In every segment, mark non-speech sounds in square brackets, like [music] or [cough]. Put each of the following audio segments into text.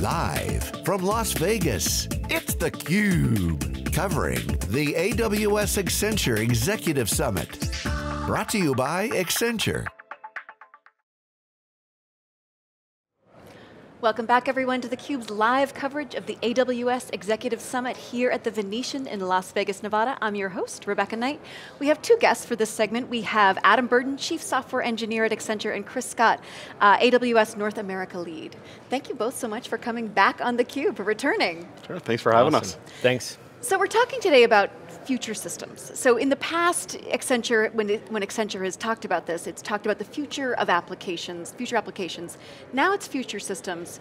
Live from Las Vegas, it's theCUBE. Covering the AWS Accenture Executive Summit. Brought to you by Accenture. Welcome back everyone to theCUBE's live coverage of the AWS Executive Summit here at the Venetian in Las Vegas, Nevada. I'm your host, Rebecca Knight. We have two guests for this segment. We have Adam Burden, Chief Software Engineer at Accenture, and Chris Scott, uh, AWS North America Lead. Thank you both so much for coming back on theCUBE, for returning. Sure, thanks for having awesome. us. Thanks. So we're talking today about future systems. So in the past, Accenture, when, it, when Accenture has talked about this, it's talked about the future of applications, future applications. Now it's future systems.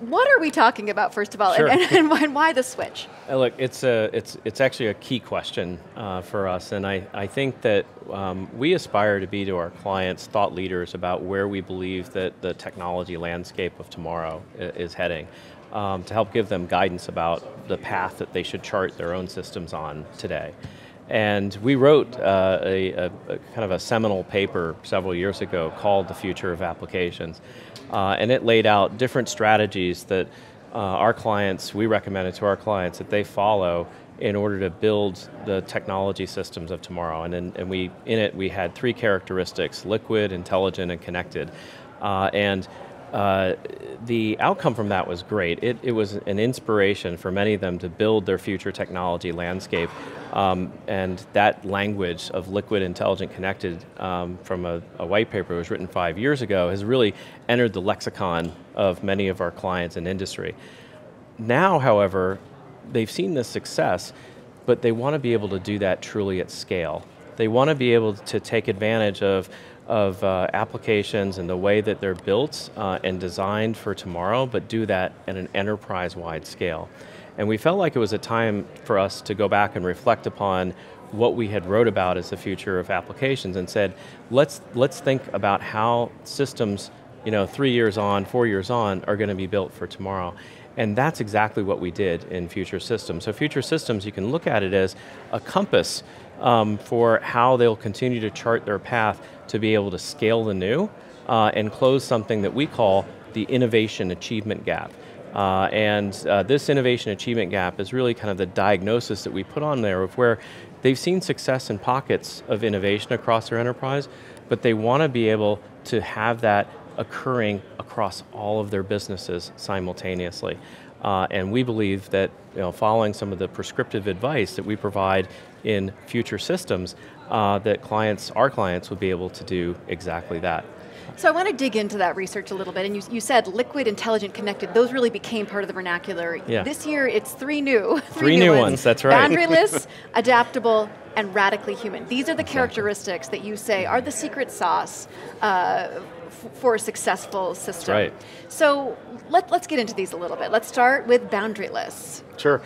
What are we talking about, first of all, sure. and, and, and, why the switch? Uh, look, it's, a, it's, it's actually a key question uh, for us, and I, I think that um, we aspire to be to our clients thought leaders about where we believe that the technology landscape of tomorrow is heading um, to help give them guidance about the path that they should chart their own systems on today. And we wrote uh, a, a, kind of a seminal paper several years ago called The Future of Applications. Uh, and it laid out different strategies that uh, our clients, we recommended to our clients that they follow in order to build the technology systems of tomorrow. And, in, and we, in it, we had three characteristics, liquid, intelligent, and connected. Uh, and uh, the outcome from that was great. It, it, was an inspiration for many of them to build their future technology landscape. Um, and that language of liquid, intelligent, connected um, from a, a, white paper that was written five years ago has really entered the lexicon of many of our clients and industry. Now, however, they've seen this success, but they want to be able to do that truly at scale. They want to be able to take advantage of of uh, applications and the way that they're built uh, and designed for tomorrow, but do that at an enterprise-wide scale. And we felt like it was a time for us to go back and reflect upon what we had wrote about as the future of applications and said, let's, let's think about how systems, you know, three years on, four years on, are going to be built for tomorrow. And that's exactly what we did in Future Systems. So Future Systems, you can look at it as a compass um, for how they'll continue to chart their path to be able to scale the new uh, and close something that we call the innovation achievement gap. Uh, and uh, this innovation achievement gap is really kind of the diagnosis that we put on there of where they've seen success in pockets of innovation across their enterprise, but they want to be able to have that occurring across all of their businesses simultaneously. Uh, and we believe that you know, following some of the prescriptive advice that we provide in future systems, uh, that clients, our clients, would be able to do exactly that. So I want to dig into that research a little bit, and you, you said liquid, intelligent, connected, those really became part of the vernacular. Yeah. This year it's three new. [laughs] Three, three new, ones. ones, that's right. Boundaryless, [laughs] adaptable, and radically human. These are the characteristics that you say are the secret sauce uh, for a successful system. Right. So let, let's get into these a little bit. Let's start with boundaryless. Sure.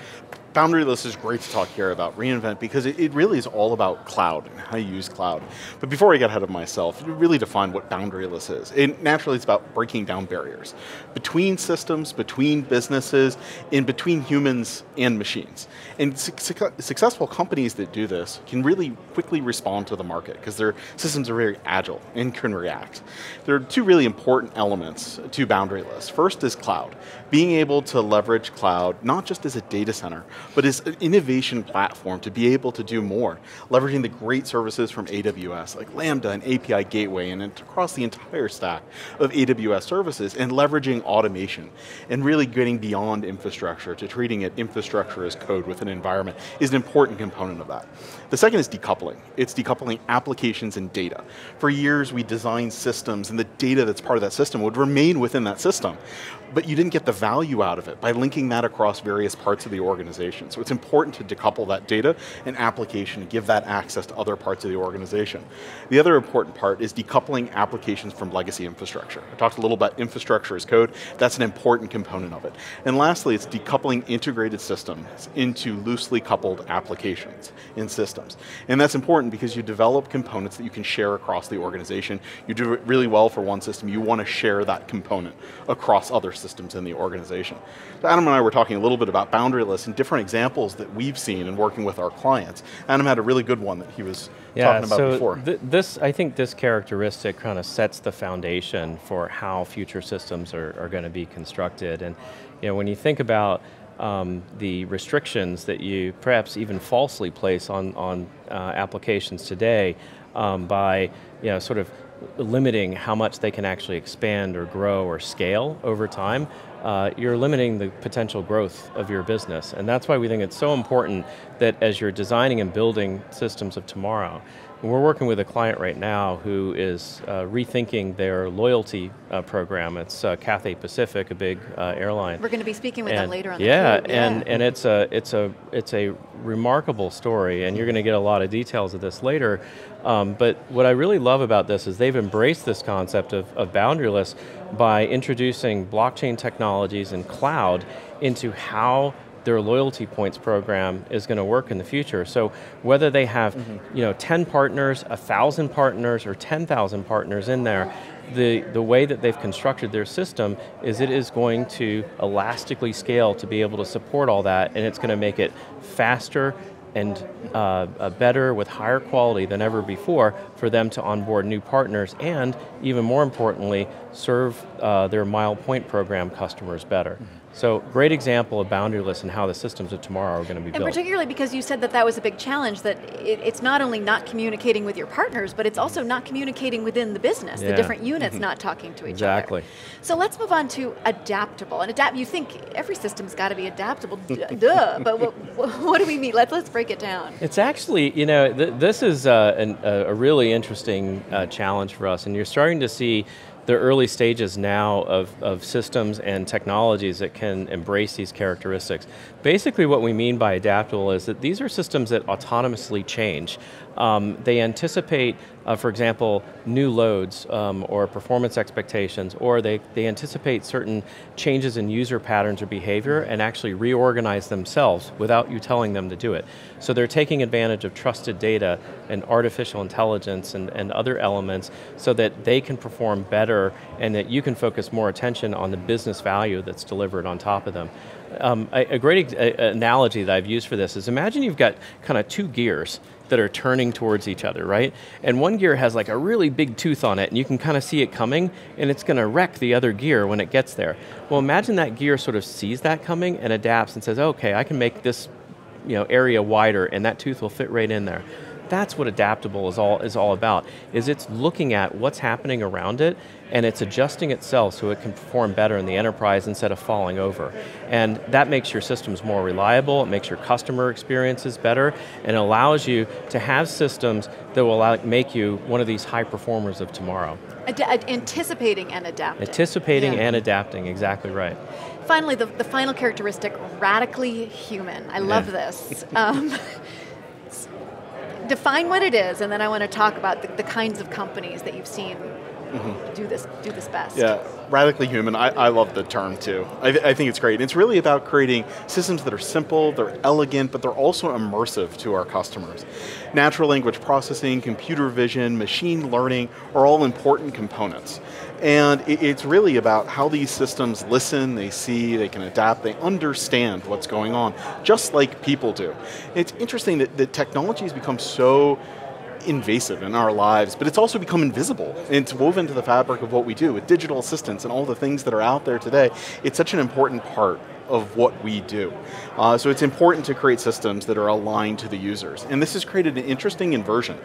Boundaryless is great to talk here about reInvent because it, it, really is all about cloud and how you use cloud. But before I get ahead of myself, really define what boundaryless is. It, naturally, it's about breaking down barriers between systems, between businesses, and between humans and machines. And su successful companies that do this can really quickly respond to the market because their systems are very agile and can react. There are two really important elements to boundaryless. First is cloud. Being able to leverage cloud, not just as a data center, but as an innovation platform to be able to do more, leveraging the great services from AWS, like Lambda and API Gateway, and across the entire stack of AWS services, and leveraging automation, and really getting beyond infrastructure to treating it infrastructure as code with an environment is an important component of that. The second is decoupling. It's decoupling applications and data. For years, we designed systems, and the data that's part of that system would remain within that system but you didn't get the value out of it by linking that across various parts of the organization. So it's important to decouple that data and application and give that access to other parts of the organization. The other important part is decoupling applications from legacy infrastructure. I talked a little about infrastructure as code, that's an important component of it. And lastly, it's decoupling integrated systems into loosely coupled applications in systems. And that's important because you develop components that you can share across the organization. You do it really well for one system, you want to share that component across other systems in the organization. So Adam and I were talking a little bit about boundaryless and different examples that we've seen in working with our clients. Adam had a really good one that he was yeah, talking about so before. Th this, I think this characteristic kind of sets the foundation for how future systems are, are going to be constructed. And you know, when you think about um, the restrictions that you perhaps even falsely place on, on uh, applications today um, by you know, sort of limiting how much they can actually expand or grow or scale over time, uh, you're limiting the potential growth of your business. And that's why we think it's so important that as you're designing and building systems of tomorrow, and we're working with a client right now who is uh, rethinking their loyalty uh, program. It's uh, Cathay Pacific, a big uh, airline. We're going to be speaking with and them later on. Yeah, the and yeah. and it's a it's a it's a remarkable story, and you're going to get a lot of details of this later. Um, but what I really love about this is they've embraced this concept of, of boundaryless by introducing blockchain technologies and cloud into how their loyalty points program is going to work in the future. So whether they have mm -hmm. you know, 10 partners, 1,000 partners, or 10,000 partners in there, the, the way that they've constructed their system is it is going to elastically scale to be able to support all that, and it's going to make it faster and uh, better with higher quality than ever before for them to onboard new partners and even more importantly serve uh, their mile point program customers better. Mm -hmm. So great example of boundaryless and how the systems of tomorrow are going to be and built. And particularly because you said that that was a big challenge, that it, it's not only not communicating with your partners, but it's also not communicating within the business, yeah. the different units not talking to each exactly. other. Exactly. So let's move on to adaptable. And adapt, you think every system's got to be adaptable, duh, [laughs] but what, what, do we mean? Let's, let's break it down. It's actually, you know, th this is uh, an, a really interesting uh, challenge for us, and you're starting to see the early stages now of, of systems and technologies that can embrace these characteristics. Basically what we mean by adaptable is that these are systems that autonomously change. Um, they anticipate, uh, for example, new loads um, or performance expectations, or they, they anticipate certain changes in user patterns or behavior and actually reorganize themselves without you telling them to do it. So they're taking advantage of trusted data and artificial intelligence and, and other elements so that they can perform better and that you can focus more attention on the business value that's delivered on top of them. Um, a, a, great a, analogy that I've used for this is imagine you've got kind of two gears that are turning towards each other, right? And one gear has like a really big tooth on it, and you can kind of see it coming, and it's going to wreck the other gear when it gets there. Well, imagine that gear sort of sees that coming and adapts and says, okay, I can make this you know, area wider, and that tooth will fit right in there that's what adaptable is all is all about. Is it's looking at what's happening around it and it's adjusting itself so it can perform better in the enterprise instead of falling over. And that makes your systems more reliable, it makes your customer experiences better, and allows you to have systems that will allow, make you one of these high performers of tomorrow. Ad anticipating and adapting. Anticipating yeah. and adapting, exactly right. Finally, the, the final characteristic, radically human. I love yeah. this. Um, [laughs] define what it is, and then I want to talk about the, the kinds of companies that you've seen mm-hmm. do this do this best. Yeah, radically human. I, I love the term too. I, th- I think it's great. It's really about creating systems that are simple, they're elegant, but they're also immersive to our customers. Natural language processing, computer vision, machine learning are all important components. And it's really about how these systems listen, they see, they can adapt, they understand what's going on, just like people do. It's interesting that, that technology has become so invasive in our lives, but it's also become invisible. And It's woven into the fabric of what we do with digital assistants and all the things that are out there today. It's such an important part of what we do. Uh, so it's important to create systems that are aligned to the users. And this has created an interesting inversion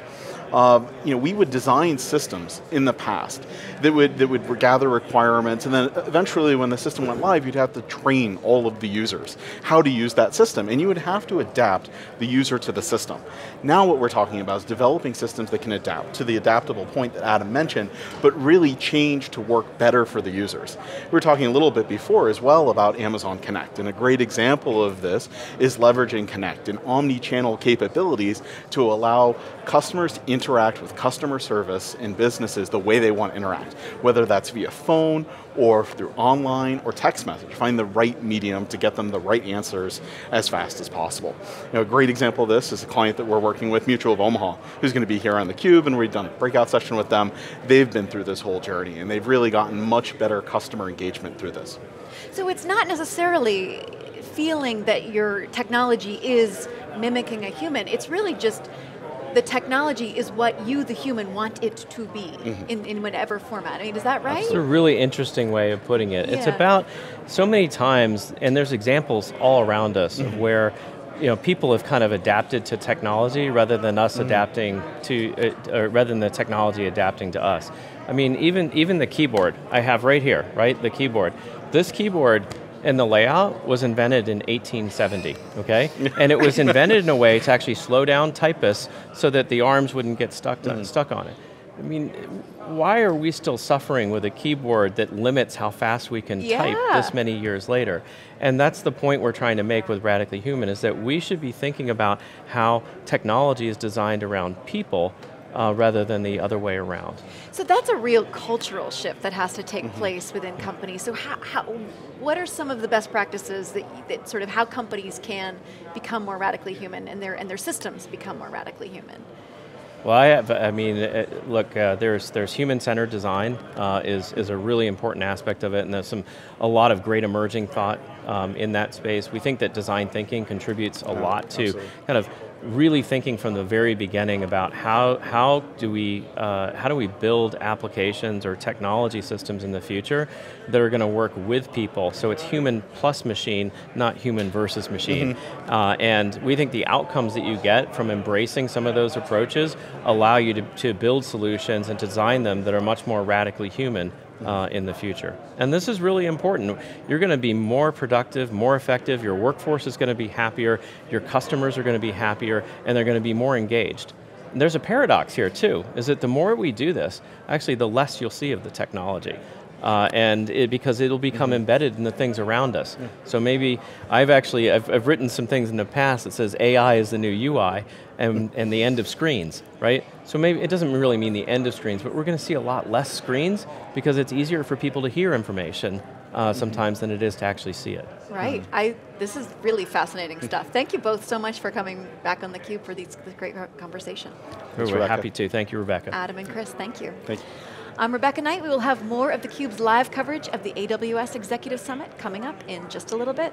uh, you know, we would design systems in the past that would, that would gather requirements, and then eventually when the system went live, you'd have to train all of the users how to use that system, and you would have to adapt the user to the system. Now what we're talking about is developing systems that can adapt to the adaptable point that Adam mentioned, but really change to work better for the users. We were talking a little bit before as well about Amazon Connect, and a great example of this is leveraging Connect and omni-channel capabilities to allow customers to interact with customer service and businesses the way they want to interact, whether that's via phone or through online or text message. Find the right medium to get them the right answers as fast as possible. You know, a great example of this is a client that we're working with, Mutual of Omaha, who's going to be here on theCUBE, and we've done a breakout session with them. They've been through this whole journey, and they've really gotten much better customer engagement through this. So it's not necessarily feeling that your technology is mimicking a human. It's really just the technology is what you, the human, want it to be Mm-hmm. in, in whatever format. I mean, is that right? That's a really interesting way of putting it. It's about so many times, and there's examples all around us Mm-hmm. of where you know people have kind of adapted to technology rather than us Mm-hmm. adapting to, uh, rather than the technology adapting to us. I mean, even even the keyboard I have right here, right, the keyboard. This keyboard and the layout was invented in 1870, okay? and it was [laughs] invented in a way to actually slow down typists so that the arms wouldn't get stuck, Mm-hmm. stuck on it. I mean, why are we still suffering with a keyboard that limits how fast we can type this many years later? And that's the point we're trying to make with Radically Human is that we should be thinking about how technology is designed around people uh, rather than the other way around. So that's a real cultural shift that has to take Mm-hmm. place within companies. So how, how, what are some of the best practices that, that sort of how companies can become more radically human and their and their systems become more radically human? Well, I have. I mean, uh, look, uh, there's there's human-centered design uh, is is a really important aspect of it, and there's some a lot of great emerging thought um, in that space. We think that design thinking contributes a lot to absolutely. kind of really thinking from the very beginning about how how do we uh, how do we build applications or technology systems in the future that are going to work with people. So it's human plus machine, not human versus machine. Uh, and we think the outcomes that you get from embracing some of those approaches allow you to, to build solutions and design them that are much more radically human uh, in the future. And this is really important. You're going to be more productive, more effective, your workforce is going to be happier, your customers are going to be happier, and they're going to be more engaged. And there's a paradox here too, is that the more we do this, actually the less you'll see of the technology. Uh, and it, because it'll become embedded in the things around us. So maybe I've actually I've, I've written some things in the past that says AI is the new UI and, and the end of screens, right? So maybe it doesn't really mean the end of screens, but we're going to see a lot less screens because it's easier for people to hear information uh, sometimes than it is to actually see it. Right. I this is really fascinating stuff. Thank you both so much for coming back on theCUBE for these, this great conversation. We're Rebecca. happy to. Thank you, Rebecca. Adam and Chris, thank you. Thank you. I'm Rebecca Knight. We will have more of theCUBE's live coverage of the AWS Executive Summit coming up in just a little bit.